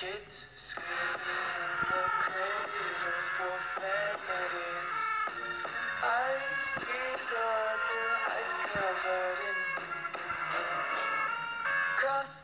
Kids screaming in the cradles, profanities. I see the ice covered in. pink. Cross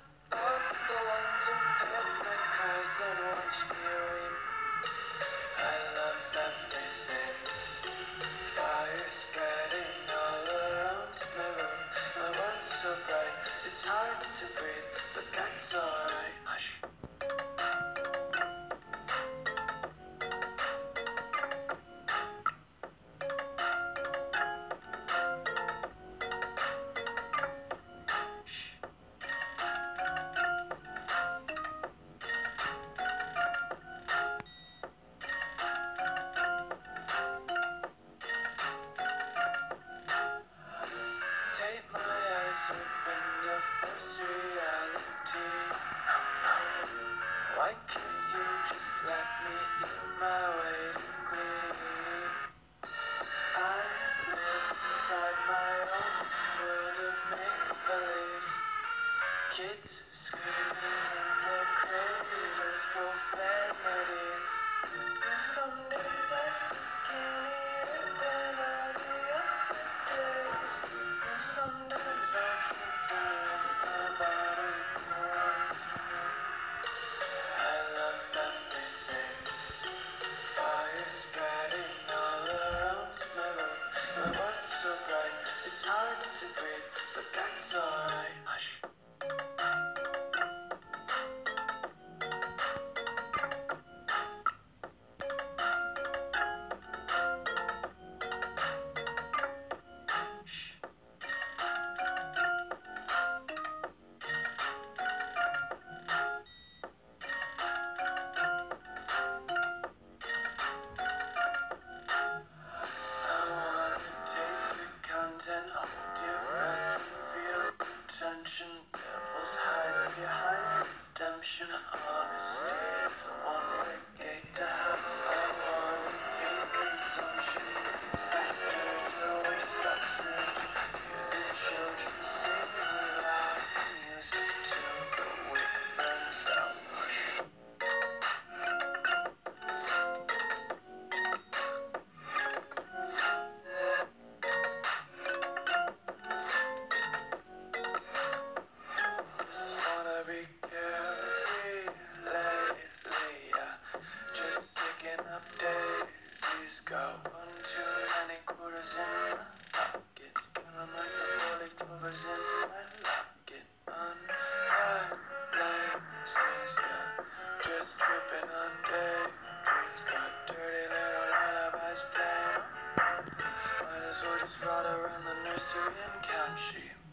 Kids screaming Reflection of honesty is one way. just rot around the nursery and count sheep.